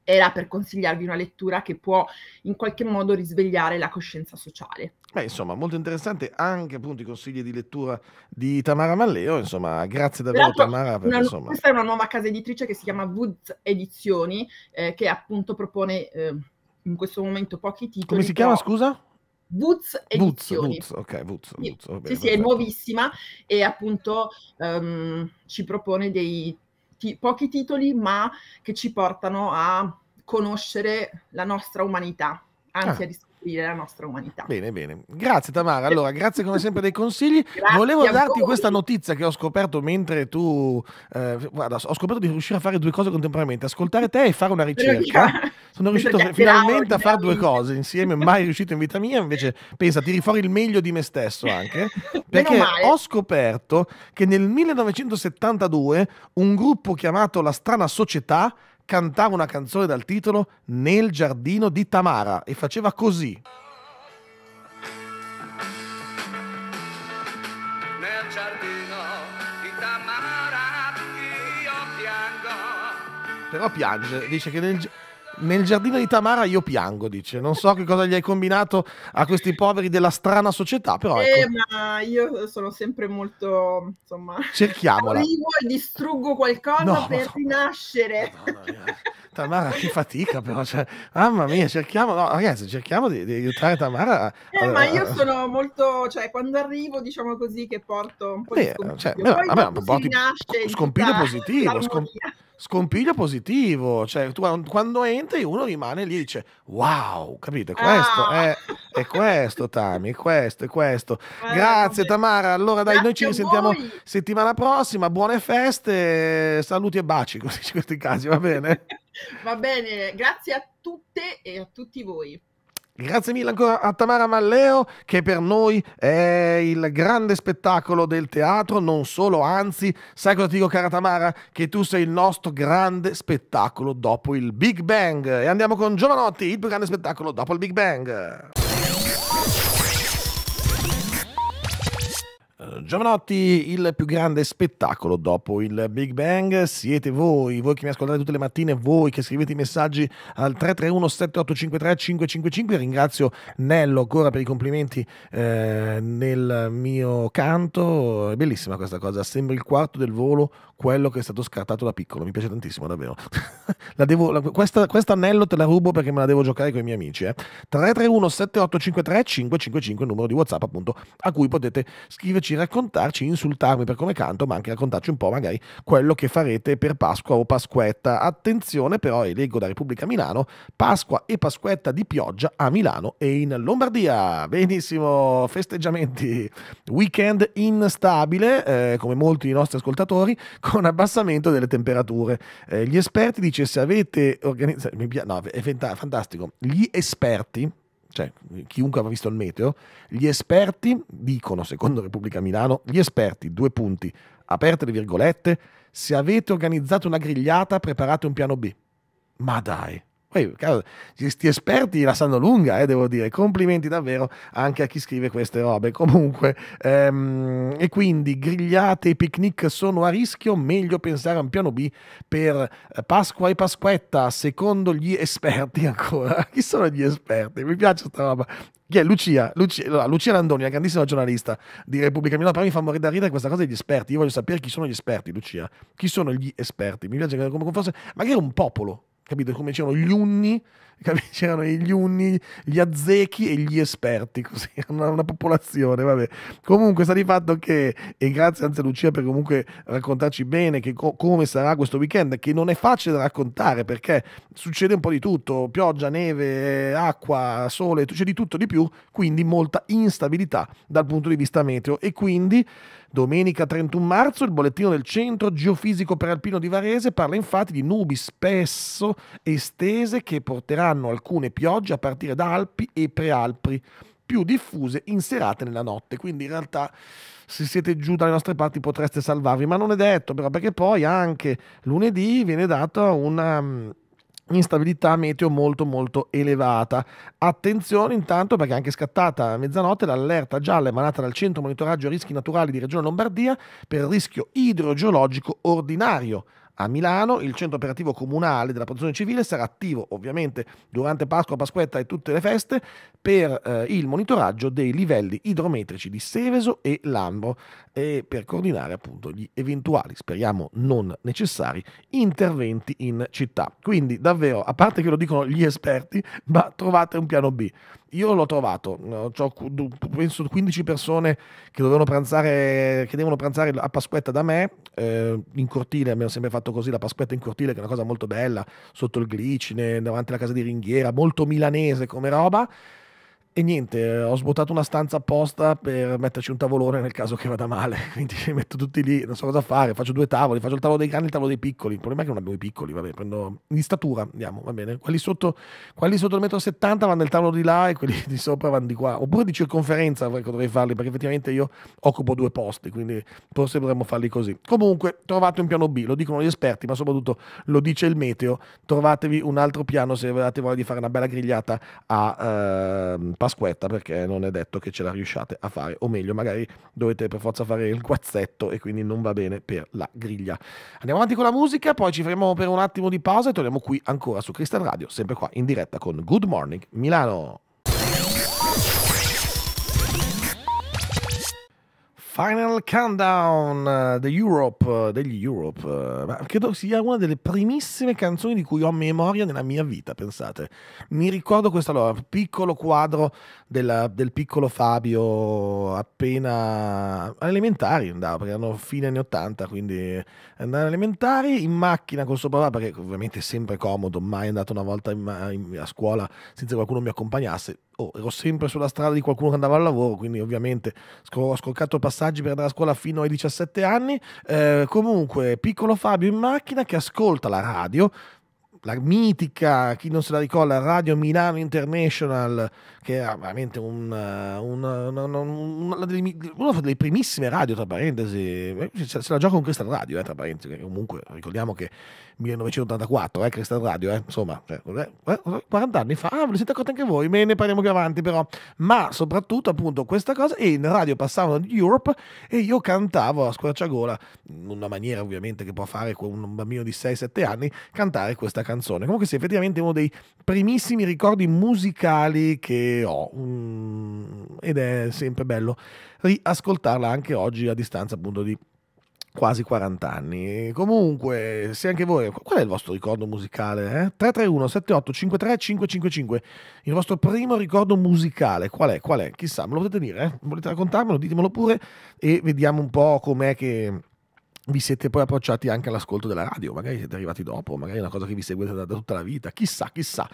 era per consigliarvi una lettura che può in qualche modo risvegliare la coscienza sociale. Beh, insomma, molto interessante anche appunto i consigli di lettura di Tamara Malleo, insomma, grazie davvero Tamara. Per, una, insomma... Questa è una nuova casa editrice che si chiama Woods Edizioni, eh, che appunto propone eh, in questo momento pochi titoli. Come si chiama, scusa? Woods Edizioni. Woods, ok, Woods, sì, Woods, bene, sì, sì, è nuovissima e appunto um, ci propone dei ti- pochi titoli, ma che ci portano a conoscere la nostra umanità, anzi ah. a riscoprire la nostra umanità. Bene, bene. Grazie Tamara. Allora, grazie come sempre dei consigli. Volevo darti questa notizia che ho scoperto mentre tu... Eh, guarda, ho scoperto di riuscire a fare due cose contemporaneamente, ascoltare te e fare una ricerca. Sono riuscito finalmente a fare due cose insieme, mai riuscito in vita mia, invece pensa, tiri fuori il meglio di me stesso anche, perché ho scoperto che nel 1972 un gruppo chiamato La Strana Società cantava una canzone dal titolo Nel giardino di Tamara e faceva così. Nel giardino di Tamara io piango. Però piange, dice che nel, nel giardino di Tamara io piango, dice. Non so che cosa gli hai combinato a questi poveri della strana società, però ecco. Eh, ma io sono sempre molto, insomma... Cerchiamola. Arrivo e distruggo qualcosa no, per no. rinascere. Madonna, Tamara, che fatica però, cioè, mamma mia, cerchiamo, no, ragazzi, cerchiamo di, di aiutare Tamara. Eh, a, ma io sono molto, cioè, quando arrivo, diciamo così, che porto un po' Beh, di cioè, Poi vabbè, porti, scompiglio positivo, scom- scompiglio positivo, cioè tu quando entri uno rimane lì e dice wow, capite? Questo ah. è, è, questo Tami, è questo, è questo. Eh, Grazie Tamara, allora dai, noi ci risentiamo settimana prossima, buone feste, saluti e baci, così in questi casi, va bene? va bene, grazie a tutte e a tutti voi. Grazie mille ancora a Tamara Malleo che per noi è il grande spettacolo del teatro, non solo, anzi, sai cosa ti dico cara Tamara? Che tu sei il nostro grande spettacolo dopo il Big Bang. E andiamo con Giovanotti, il più grande spettacolo dopo il Big Bang. Giovanotti, il più grande spettacolo dopo il Big Bang siete voi, voi che mi ascoltate tutte le mattine, voi che scrivete i messaggi al 331 7853 555. Ringrazio Nello ancora per i complimenti eh, nel mio canto. È bellissima questa cosa, sembra il quarto del volo, quello che è stato scartato da piccolo. Mi piace tantissimo, davvero. la devo, la, questa, anello te la rubo perché me la devo giocare con i miei amici. Eh. 331 7853 555 il numero di WhatsApp appunto a cui potete scriverci raccontarci, insultarmi per come canto, ma anche raccontarci un po' magari quello che farete per Pasqua o Pasquetta. Attenzione però, e leggo da Repubblica Milano, Pasqua e Pasquetta di pioggia a Milano e in Lombardia. Benissimo, festeggiamenti. Weekend instabile, eh, come molti dei nostri ascoltatori, con abbassamento delle temperature. Eh, gli esperti dice se avete organizzato... No, è fantastico. Gli esperti cioè chiunque avrà visto il meteo, gli esperti dicono, secondo Repubblica Milano, gli esperti, due punti, aperte le virgolette, se avete organizzato una grigliata preparate un piano B. Ma dai, poi, questi esperti la sanno lunga, eh, devo dire. Complimenti davvero anche a chi scrive queste robe. Comunque, ehm, e quindi grigliate e picnic sono a rischio, meglio pensare a un piano B per eh, Pasqua e Pasquetta, secondo gli esperti ancora. Chi sono gli esperti? Mi piace questa roba. Chi è? Lucia, Lucia, Lucia Landoni, una grandissima giornalista di Repubblica Milano, però mi fa morire da ridere questa cosa degli esperti. Io voglio sapere chi sono gli esperti, Lucia. Chi sono gli esperti? Mi piace come fosse magari un popolo capito? Come c'erano gli unni, capito? c'erano gli unni, gli azzechi e gli esperti, così, una, una popolazione, vabbè. Comunque sta di fatto che, e grazie anzi a Lucia per comunque raccontarci bene che co- come sarà questo weekend, che non è facile da raccontare perché succede un po' di tutto, pioggia, neve, acqua, sole, c'è di tutto di più, quindi molta instabilità dal punto di vista meteo e quindi Domenica 31 marzo il bollettino del Centro Geofisico Peralpino di Varese parla infatti di nubi spesso estese che porteranno alcune piogge a partire da Alpi e Prealpi, più diffuse in serate nella notte. Quindi in realtà se siete giù dalle nostre parti potreste salvarvi, ma non è detto però perché poi anche lunedì viene data una instabilità meteo molto molto elevata. Attenzione intanto perché è anche scattata a mezzanotte l'allerta gialla emanata dal centro monitoraggio rischi naturali di Regione Lombardia per il rischio idrogeologico ordinario a Milano. Il centro operativo comunale della protezione civile sarà attivo ovviamente durante Pasqua, Pasquetta e tutte le feste per eh, il monitoraggio dei livelli idrometrici di Seveso e Lambro e per coordinare appunto gli eventuali, speriamo non necessari, interventi in città. Quindi davvero, a parte che lo dicono gli esperti, ma trovate un piano B. Io l'ho trovato, ho penso 15 persone che dovevano pranzare, che devono pranzare a Pasquetta da me, eh, in cortile, abbiamo sempre fatto così, la Pasquetta in cortile che è una cosa molto bella, sotto il glicine, davanti alla casa di ringhiera, molto milanese come roba. E niente, eh, ho svuotato una stanza apposta per metterci un tavolone nel caso che vada male. Quindi mi metto tutti lì, non so cosa fare. Faccio due tavoli, faccio il tavolo dei grandi e il tavolo dei piccoli. Il problema è che non abbiamo i piccoli, vabbè, prendo di statura, andiamo, va bene. Quelli sotto, quelli sotto il metro 70 vanno nel tavolo di là e quelli di sopra vanno di qua. Oppure di circonferenza ecco, dovrei farli, perché effettivamente io occupo due posti, quindi forse dovremmo farli così. Comunque, trovate un piano B, lo dicono gli esperti, ma soprattutto lo dice il meteo. Trovatevi un altro piano se avete voglia di fare una bella grigliata a eh, Pasquetta, perché non è detto che ce la riusciate a fare, o meglio, magari dovete per forza fare il guazzetto e quindi non va bene per la griglia. Andiamo avanti con la musica, poi ci faremo per un attimo di pausa e torniamo qui ancora su Crystal Radio, sempre qua in diretta con Good Morning Milano. Final Countdown uh, the Europe, uh, degli Europe, ma credo sia una delle primissime canzoni di cui ho memoria nella mia vita, pensate. Mi ricordo questo allora, piccolo quadro della, del piccolo Fabio appena elementari andava, perché erano fine anni 80, quindi andare elementari in macchina con suo papà, perché ovviamente è sempre comodo, mai andato una volta in, in, a scuola senza che qualcuno mi accompagnasse, oh, ero sempre sulla strada di qualcuno che andava al lavoro, quindi ovviamente ho scorcato passaggi per andare a scuola fino ai 17 anni. Eh, comunque, piccolo Fabio in macchina che ascolta la radio, la mitica, chi non se la ricorda, Radio Milano International, che era veramente un, un, un, una, delle, una, delle, primissime radio, tra parentesi, se, se la gioca con Crystal Radio, eh, tra parentesi, comunque ricordiamo che 1984, eh, Crystal Radio, eh, insomma, cioè, 40 anni fa, ah, ve lo siete accorti anche voi, me ne parliamo più avanti però, ma soprattutto appunto questa cosa, e in radio passavano di Europe e io cantavo a squarciagola, in una maniera ovviamente che può fare un bambino di 6-7 anni, cantare questa canzone. Comunque sì, effettivamente uno dei primissimi ricordi musicali che ho, um, ed è sempre bello riascoltarla anche oggi a distanza appunto di quasi 40 anni. Comunque, se anche voi, qual è il vostro ricordo musicale? Eh? 331 78 53 555. Il vostro primo ricordo musicale, qual è? Qual è? Chissà, me lo potete dire, eh? Volete raccontarmelo? Ditemelo pure e vediamo un po' com'è che vi siete poi approcciati anche all'ascolto della radio, magari siete arrivati dopo, magari è una cosa che vi seguite da, da tutta la vita, chissà, chissà.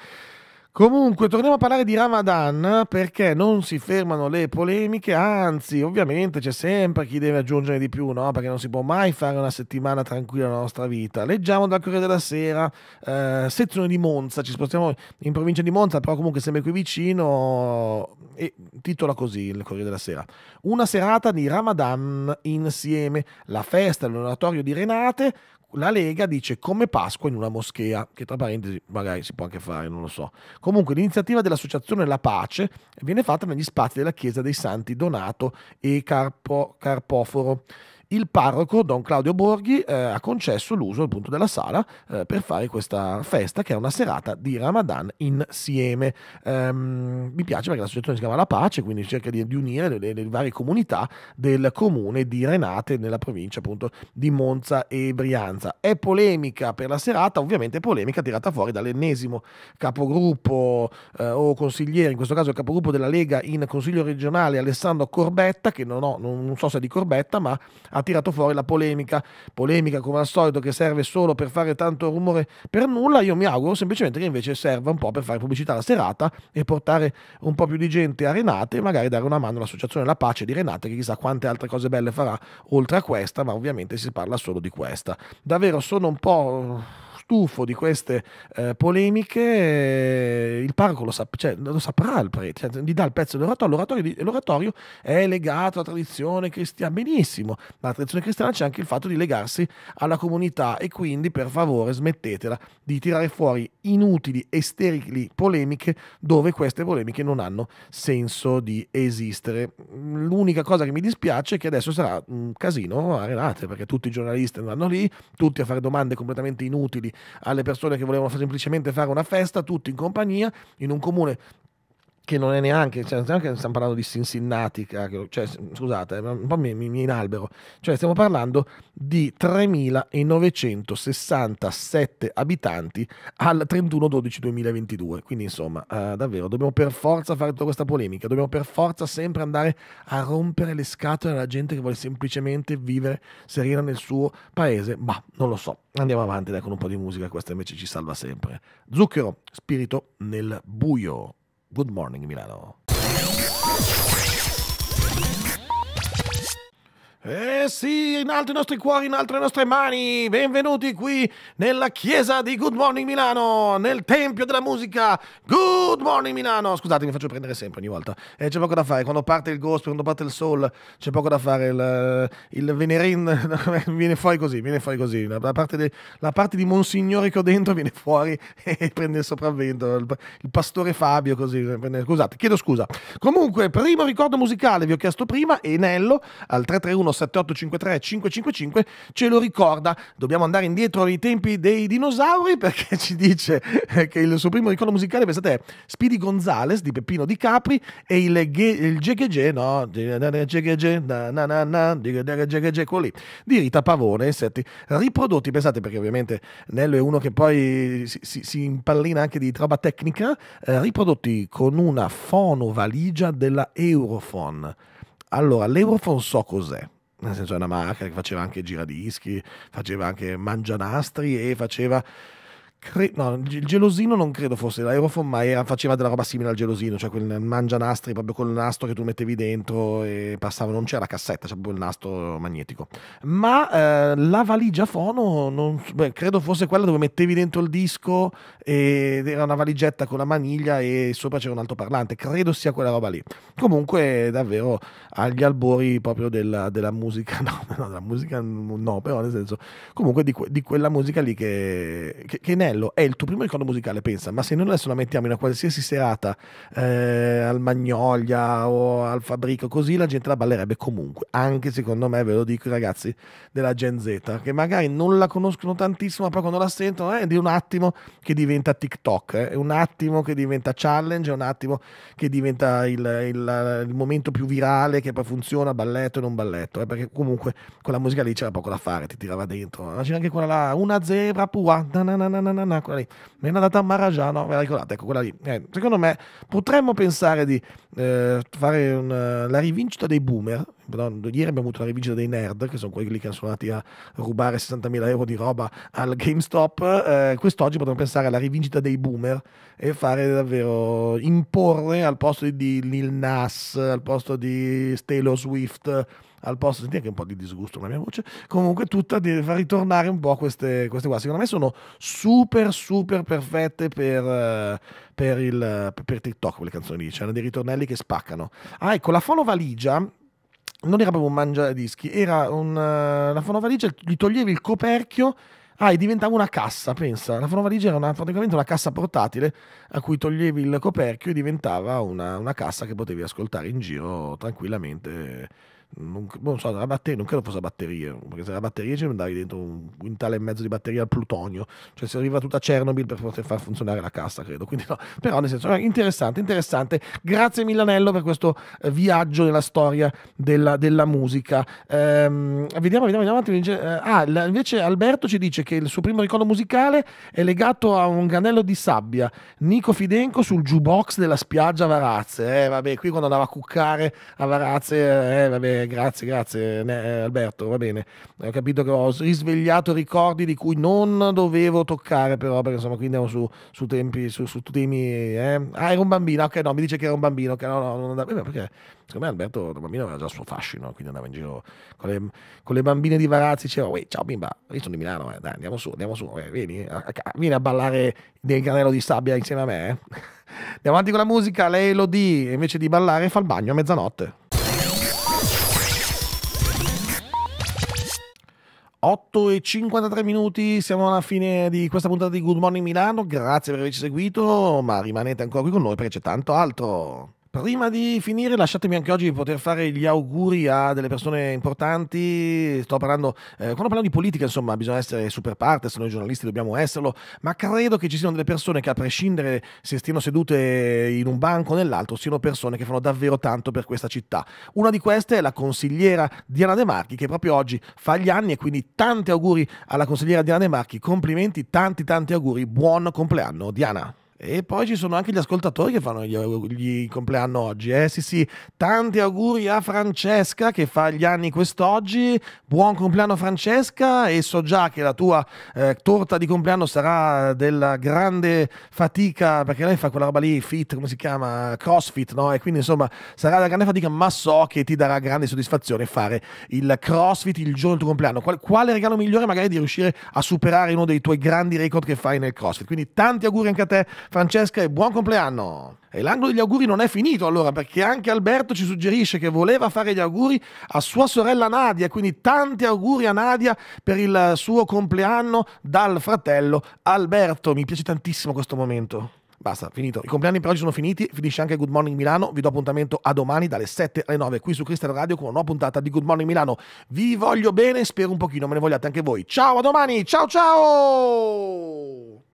Comunque, torniamo a parlare di Ramadan perché non si fermano le polemiche, anzi, ovviamente c'è sempre chi deve aggiungere di più, no? Perché non si può mai fare una settimana tranquilla nella nostra vita. Leggiamo dal Corriere della Sera, eh, sezione di Monza, ci spostiamo in provincia di Monza, però comunque sempre qui vicino, e titola così il Corriere della Sera. Una serata di Ramadan insieme, la festa all'oratorio di Renate la Lega dice come Pasqua in una moschea, che tra parentesi magari si può anche fare, non lo so. Comunque l'iniziativa dell'Associazione La Pace viene fatta negli spazi della Chiesa dei Santi Donato e Carpo, Carpoforo il parroco Don Claudio Borghi eh, ha concesso l'uso appunto della sala eh, per fare questa festa che è una serata di Ramadan insieme. Ehm, mi piace perché l'associazione si chiama La Pace, quindi cerca di, di unire le, le, le, varie comunità del comune di Renate nella provincia appunto di Monza e Brianza. È polemica per la serata, ovviamente polemica tirata fuori dall'ennesimo capogruppo eh, o consigliere, in questo caso il capogruppo della Lega in Consiglio regionale Alessandro Corbetta, che non, ho, non, so se è di Corbetta, ma ha ha tirato fuori la polemica, polemica come al solito che serve solo per fare tanto rumore per nulla, io mi auguro semplicemente che invece serva un po' per fare pubblicità alla serata e portare un po' più di gente a Renate e magari dare una mano all'associazione La Pace di Renate che chissà quante altre cose belle farà oltre a questa, ma ovviamente si parla solo di questa. Davvero sono un po' stufo di queste eh, polemiche, eh, il parroco lo, sap- cioè, lo saprà il prete, cioè, gli dà il pezzo dell'oratorio, l'oratorio, l'oratorio è legato alla tradizione cristiana, benissimo, ma la tradizione cristiana c'è anche il fatto di legarsi alla comunità e quindi per favore smettetela di tirare fuori inutili e sterili polemiche dove queste polemiche non hanno senso di esistere. L'unica cosa che mi dispiace è che adesso sarà un casino a Renate perché tutti i giornalisti andranno lì, tutti a fare domande completamente inutili alle persone che volevano semplicemente fare una festa, tutti in compagnia, in un comune che non è neanche, cioè, stiamo parlando di Cincinnati, cioè, scusate, un po' mi, mi, mi inalbero, cioè stiamo parlando di 3.967 abitanti al 31-12-2022, quindi insomma, eh, davvero, dobbiamo per forza fare tutta questa polemica, dobbiamo per forza sempre andare a rompere le scatole alla gente che vuole semplicemente vivere serena nel suo paese, ma non lo so, andiamo avanti dai, con un po' di musica, questa invece ci salva sempre. Zucchero, spirito nel buio. Good morning Milano. Eh sì, in alto i nostri cuori, in alto le nostre mani. Benvenuti qui nella chiesa di Good Morning Milano, nel tempio della musica. Good Morning Milano. Scusate, mi faccio prendere sempre ogni volta. Eh, c'è poco da fare. Quando parte il gospel, quando parte il soul, c'è poco da fare. Il, il venerin viene fuori così, viene fuori così. La parte, de, la parte, di Monsignore che ho dentro viene fuori e prende il sopravvento. Il, il pastore Fabio così. Scusate, chiedo scusa. Comunque, primo ricordo musicale, vi ho chiesto prima, Enello al 331 7853 555 ce lo ricorda. Dobbiamo andare indietro ai tempi dei dinosauri perché ci dice che il suo primo ricordo musicale, pensate, è Speedy Gonzales di Peppino Di Capri e il, il Gegege, no? Gegege, di Rita Pavone, insetti riprodotti, pensate perché ovviamente Nello è uno che poi si, si, si impallina anche di roba tecnica, eh, riprodotti con una fonovaligia della Eurofon. Allora, l'Eurofon so cos'è, nel senso è una marca che faceva anche giradischi, faceva anche mangianastri e faceva Cre- no, il gelosino non credo fosse l'Aerofon, ma era, faceva della roba simile al gelosino, cioè quel mangianastri proprio col nastro che tu mettevi dentro e passava, non c'era la cassetta, c'era proprio il nastro magnetico. Ma eh, la valigia fono, non, beh, credo fosse quella dove mettevi dentro il disco ed era una valigetta con la maniglia e sopra c'era un altoparlante, credo sia quella roba lì. Comunque davvero agli albori proprio della, della musica, no, no, della musica no, però nel senso, comunque di, que- di quella musica lì che, che, che ne Anello è il tuo primo ricordo musicale, pensa, ma se noi adesso la mettiamo in una qualsiasi serata eh, al Magnolia o al Fabrico, così la gente la ballerebbe comunque, anche secondo me, ve lo dico i ragazzi della Gen Z, che magari non la conoscono tantissimo, ma poi quando la sentono eh, è di un attimo che diventa TikTok, eh, è un attimo che diventa challenge, è un attimo che diventa il, il, il momento più virale, che poi funziona, balletto e non balletto, eh, perché comunque quella musica lì c'era poco da fare, ti tirava dentro. C'era anche quella là, una zebra pura, na na na na na, na, quella lì. Me l'ha data a Marajano, ve la ricordate? Ecco, quella lì. Eh, secondo me potremmo pensare di eh, fare una, la rivincita dei boomer. Ieri abbiamo avuto la rivincita dei nerd, che sono quelli che sono andati a rubare 60.000 euro di roba al GameStop. Eh, quest'oggi potremmo pensare alla rivincita dei boomer e fare davvero imporre al posto di Lil Nas, al posto di Taylor Swift al posto, senti anche un po' di disgusto nella mia voce, comunque tutta di far ritornare un po' queste, queste qua. Secondo me sono super, super perfette per, per, il, per TikTok, quelle canzoni lì, c'erano dei ritornelli che spaccano. Ah, ecco, la fonovaligia non era proprio un mangiadischi, era un, la fonovaligia, gli toglievi il coperchio Ah, e diventava una cassa, pensa. La fonovaligia era una, praticamente una cassa portatile a cui toglievi il coperchio e diventava una, una cassa che potevi ascoltare in giro tranquillamente non, non, so, la batteria, non credo fosse la batteria, perché se la batteria ci mandavi dentro un quintale e mezzo di batteria al plutonio, cioè si arriva tutta Chernobyl per poter far funzionare la cassa, credo. Quindi no, però nel senso, interessante, interessante. Grazie Milanello per questo eh, viaggio nella storia della, della musica. Ehm, vediamo, vediamo, vediamo. Eh, ah, invece Alberto ci dice che il suo primo ricordo musicale è legato a un granello di sabbia, Nico Fidenco sul jukebox della spiaggia Varazze. Eh, vabbè, qui quando andava a cuccare a Varazze, eh, vabbè, grazie, grazie, eh, Alberto, va bene. Ho capito che ho risvegliato ricordi di cui non dovevo toccare però, perché insomma qui andiamo su, su tempi, su, su temi... Eh? Ah, era un bambino, ok, no, mi dice che era un bambino, che no, no, non andava... Eh, perché secondo me Alberto da bambino aveva già il suo fascino, quindi andava in giro con le, con le bambine di Varazzi, diceva, uè, ciao bimba, io sono di Milano, eh, dai, andiamo su, andiamo su, eh, vieni, a, a, vieni a ballare nel granello di sabbia insieme a me, eh. Andiamo avanti con la musica, lei lo di, invece di ballare fa il bagno a mezzanotte. 8 e 53 minuti, siamo alla fine di questa puntata di Good Morning Milano, grazie per averci seguito, ma rimanete ancora qui con noi perché c'è tanto altro. Prima di finire, lasciatemi anche oggi poter fare gli auguri a delle persone importanti. Sto parlando, eh, quando parliamo di politica, insomma, bisogna essere super partes, noi giornalisti dobbiamo esserlo, ma credo che ci siano delle persone che, a prescindere se stiano sedute in un banco o nell'altro, siano persone che fanno davvero tanto per questa città. Una di queste è la consigliera Diana De Marchi, che proprio oggi fa gli anni, e quindi tanti auguri alla consigliera Diana De Marchi. Complimenti, tanti, tanti auguri. Buon compleanno, Diana. E poi ci sono anche gli ascoltatori che fanno gli, gli compleanno oggi. Eh? Sì, sì, tanti auguri a Francesca che fa gli anni quest'oggi. Buon compleanno Francesca e so già che la tua eh, torta di compleanno sarà della grande fatica perché lei fa quella roba lì, fit, come si chiama? Crossfit, no? E quindi insomma sarà della grande fatica, ma so che ti darà grande soddisfazione fare il crossfit il giorno del tuo compleanno. Qual, quale regalo migliore magari di riuscire a superare uno dei tuoi grandi record che fai nel crossfit? Quindi tanti auguri anche a te Francesca e buon compleanno. E l'angolo degli auguri non è finito allora, perché anche Alberto ci suggerisce che voleva fare gli auguri a sua sorella Nadia, quindi tanti auguri a Nadia per il suo compleanno dal fratello Alberto. Mi piace tantissimo questo momento. Basta, finito. I compleanni per oggi sono finiti, finisce anche Good Morning Milano. Vi do appuntamento a domani dalle 7 alle 9 qui su Crystal Radio con una nuova puntata di Good Morning Milano. Vi voglio bene, spero un pochino me ne vogliate anche voi. Ciao, a domani! Ciao ciao!